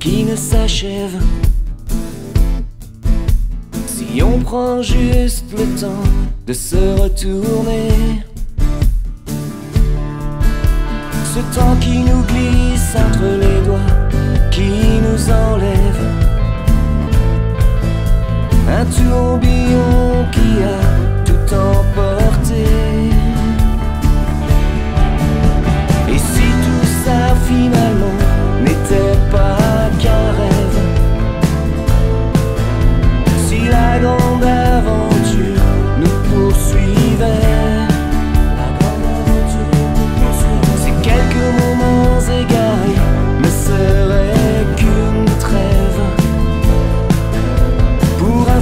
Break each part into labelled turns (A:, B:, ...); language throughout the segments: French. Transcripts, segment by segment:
A: qui ne s'achève. Si on prend juste le temps de se retourner, ce temps qui nous glisse entre les doigts, qui nous enlève, un tourbillon.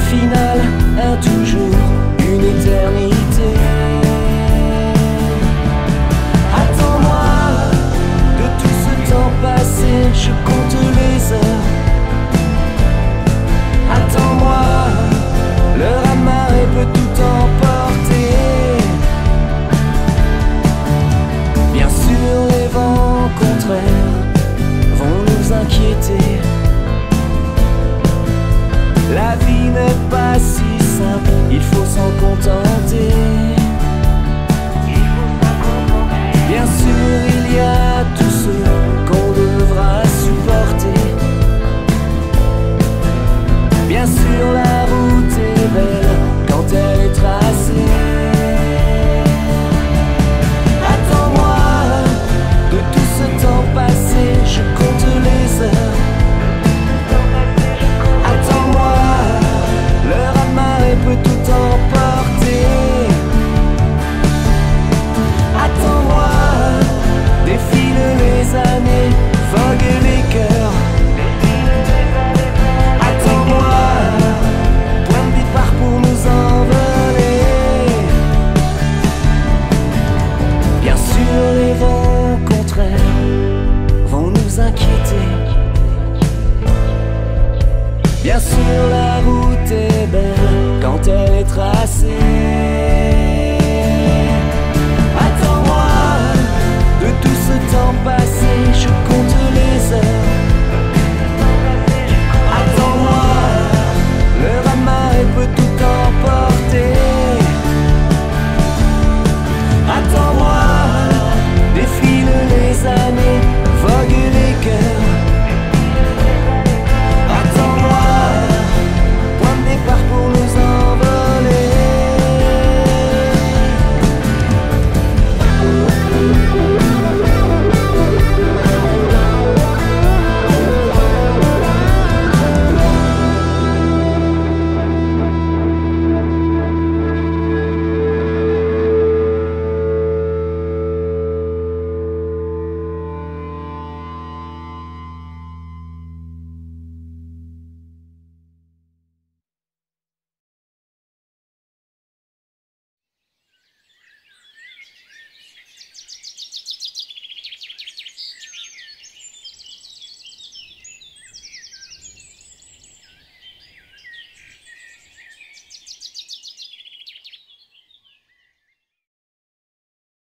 A: final, un toujours, une éternité. la route est belle quand elle est tracée.